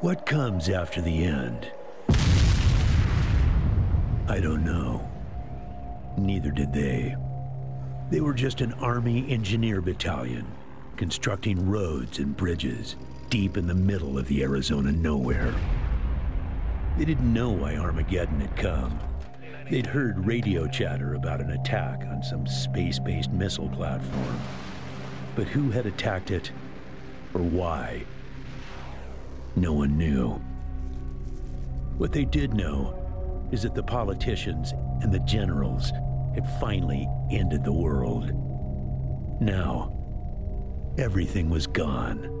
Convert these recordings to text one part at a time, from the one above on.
What comes after the end? I don't know. Neither did they. They were just an Army engineer battalion, constructing roads and bridges deep in the middle of the Arizona nowhere. They didn't know why Armageddon had come. They'd heard radio chatter about an attack on some space based missile platform. But who had attacked it, or why? No one knew. What they did know is that the politicians and the generals had finally ended the world. Now, everything was gone.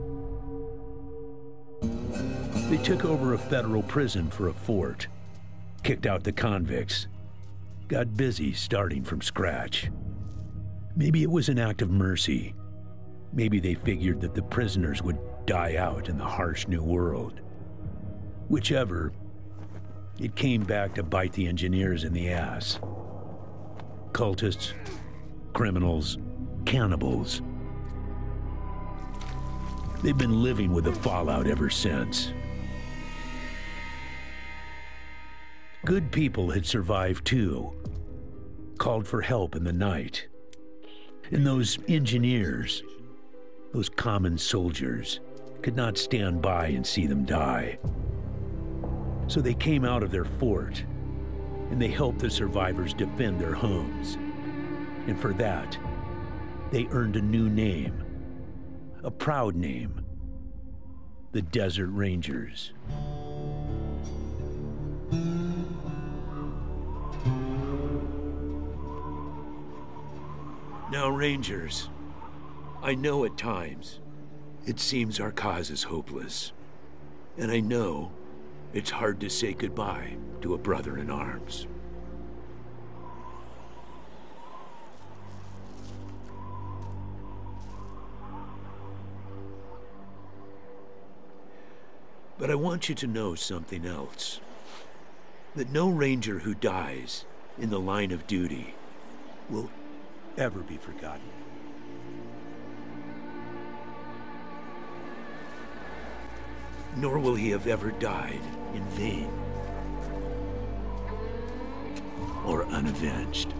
They took over a federal prison for a fort, kicked out the convicts, got busy starting from scratch. Maybe it was an act of mercy. Maybe they figured that the prisoners would die out in the harsh new world. Whichever, it came back to bite the engineers in the ass. Cultists, criminals, cannibals. They've been living with the fallout ever since. Good people had survived too, called for help in the night. And those engineers, those common soldiers, could not stand by and see them die. So they came out of their fort and they helped the survivors defend their homes. And for that, they earned a new name, a proud name the Desert Rangers. Now, Rangers, I know at times it seems our cause is hopeless. And I know it's hard to say goodbye to a brother in arms. But I want you to know something else. That no ranger who dies in the line of duty will ever be forgotten. Nor will he have ever died in vain or unavenged.